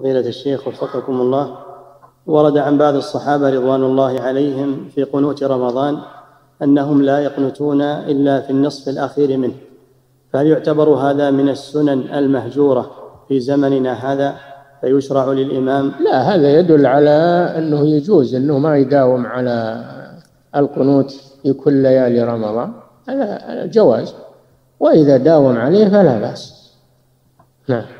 فضيلة الشيخ وفقكم الله ورد عن بعض الصحابة رضوان الله عليهم في قنوت رمضان أنهم لا يقنتون إلا في النصف الأخير منه. فهل يعتبر هذا من السنن المهجورة في زمننا هذا فيشرع للإمام؟ لا هذا يدل على أنه يجوز أنه ما يداوم على القنوت في كل ليالي رمضان. هذا جواز وإذا داوم عليه فلا بأس. نعم.